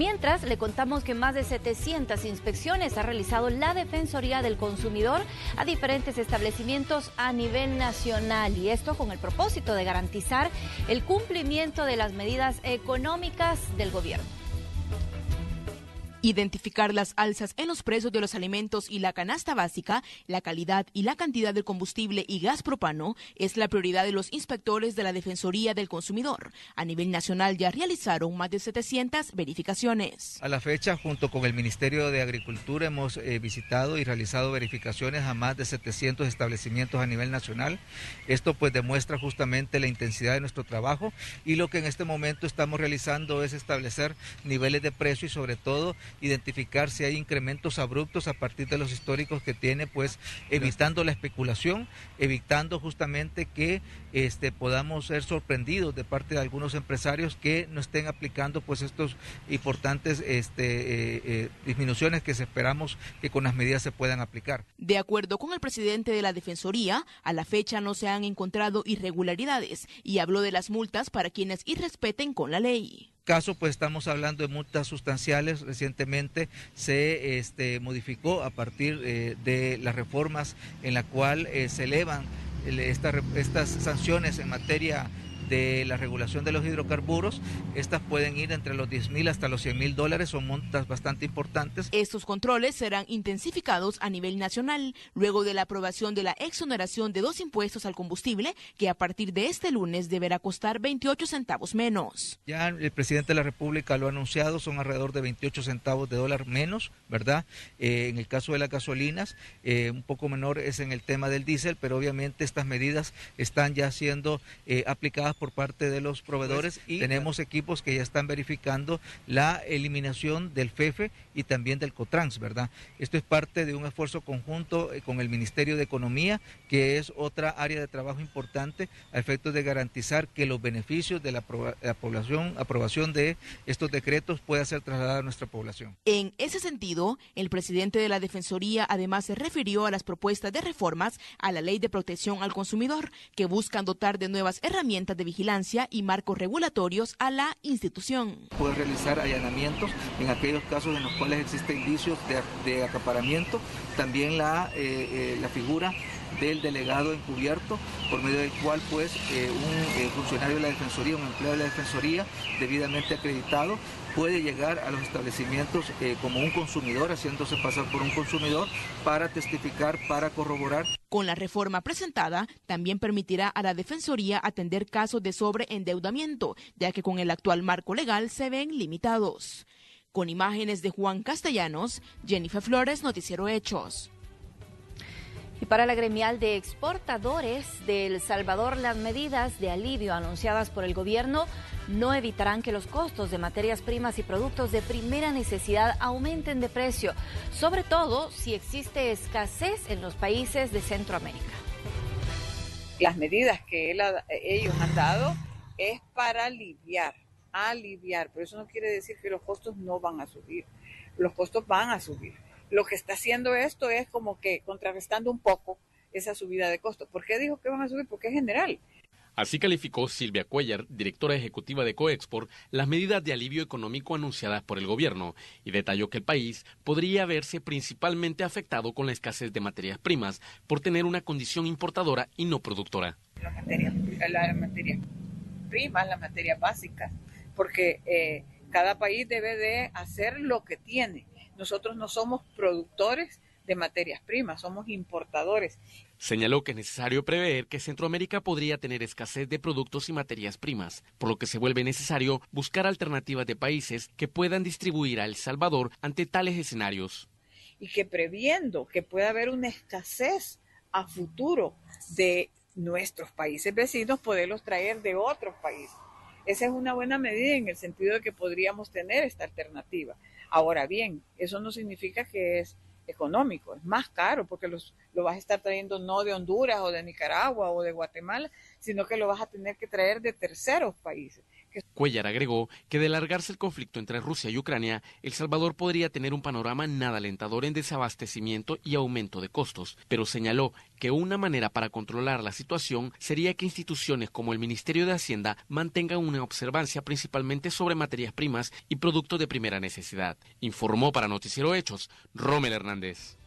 Mientras, le contamos que más de 700 inspecciones ha realizado la Defensoría del Consumidor a diferentes establecimientos a nivel nacional y esto con el propósito de garantizar el cumplimiento de las medidas económicas del gobierno. Identificar las alzas en los precios de los alimentos y la canasta básica, la calidad y la cantidad del combustible y gas propano es la prioridad de los inspectores de la Defensoría del Consumidor. A nivel nacional ya realizaron más de 700 verificaciones. A la fecha, junto con el Ministerio de Agricultura, hemos eh, visitado y realizado verificaciones a más de 700 establecimientos a nivel nacional. Esto pues demuestra justamente la intensidad de nuestro trabajo y lo que en este momento estamos realizando es establecer niveles de precio y sobre todo identificar si hay incrementos abruptos a partir de los históricos que tiene, pues evitando la especulación, evitando justamente que este, podamos ser sorprendidos de parte de algunos empresarios que no estén aplicando pues estos importantes este, eh, eh, disminuciones que esperamos que con las medidas se puedan aplicar. De acuerdo con el presidente de la Defensoría, a la fecha no se han encontrado irregularidades y habló de las multas para quienes irrespeten con la ley caso, pues estamos hablando de multas sustanciales. Recientemente se este, modificó a partir eh, de las reformas en la cual eh, se elevan estas sanciones en materia de la regulación de los hidrocarburos. Estas pueden ir entre los 10 mil hasta los 100 mil dólares, son montas bastante importantes. Estos controles serán intensificados a nivel nacional, luego de la aprobación de la exoneración de dos impuestos al combustible, que a partir de este lunes deberá costar 28 centavos menos. Ya el presidente de la República lo ha anunciado, son alrededor de 28 centavos de dólar menos, ¿verdad? Eh, en el caso de las gasolinas, eh, un poco menor es en el tema del diésel, pero obviamente estas medidas están ya siendo eh, aplicadas por parte de los proveedores pues, y tenemos equipos que ya están verificando la eliminación del FEFE y también del COTRANS, ¿verdad? Esto es parte de un esfuerzo conjunto eh, con el Ministerio de Economía, que es otra área de trabajo importante a efectos de garantizar que los beneficios de la, población, aprobación de estos decretos pueda ser trasladada a nuestra población. En ese sentido, el presidente de la Defensoría además se refirió a las propuestas de reformas a la Ley de Protección al Consumidor, que buscan dotar de nuevas herramientas de vigilancia y marcos regulatorios a la institución. Puede realizar allanamientos en aquellos casos en los cuales existen indicios de, acaparamiento, también la, eh, eh, la figura del delegado encubierto, por medio del cual pues eh, un funcionario de la Defensoría, un empleado de la Defensoría debidamente acreditado puede llegar a los establecimientos eh, como un consumidor, haciéndose pasar por un consumidor para testificar, para corroborar. Con la reforma presentada, también permitirá a la Defensoría atender casos de sobreendeudamiento, ya que con el actual marco legal se ven limitados. Con imágenes de Juan Castellanos, Jennifer Flores, Noticiero Hechos. Para la gremial de exportadores de El Salvador, las medidas de alivio anunciadas por el gobierno no evitarán que los costos de materias primas y productos de primera necesidad aumenten de precio, sobre todo si existe escasez en los países de Centroamérica. Las medidas que ellos han dado es para aliviar, aliviar, pero eso no quiere decir que los costos no van a subir, los costos van a subir. Lo que está haciendo esto es como que contrarrestando un poco esa subida de costos. ¿Por qué dijo que van a subir? Porque es general. Así calificó Silvia Cuellar, directora ejecutiva de Coexport, las medidas de alivio económico anunciadas por el gobierno y detalló que el país podría verse principalmente afectado con la escasez de materias primas por tener una condición importadora y no productora. Las materias, la materia primas, las materias básicas, porque eh, cada país debe de hacer lo que tiene. Nosotros no somos productores de materias primas, somos importadores. Señaló que es necesario prever que Centroamérica podría tener escasez de productos y materias primas, por lo que se vuelve necesario buscar alternativas de países que puedan distribuir a El Salvador ante tales escenarios. Y que previendo que pueda haber una escasez a futuro de nuestros países vecinos, poderlos traer de otros países. Esa es una buena medida en el sentido de que podríamos tener esta alternativa. Ahora bien, eso no significa que es económico, es más caro porque los, lo vas a estar trayendo no de Honduras o de Nicaragua o de Guatemala, sino que lo vas a tener que traer de terceros países. Cuellar agregó que de largarse el conflicto entre Rusia y Ucrania, El Salvador podría tener un panorama nada alentador en desabastecimiento y aumento de costos, pero señaló que una manera para controlar la situación sería que instituciones como el Ministerio de Hacienda mantengan una observancia principalmente sobre materias primas y productos de primera necesidad. Informó para Noticiero Hechos Rommel Hernández.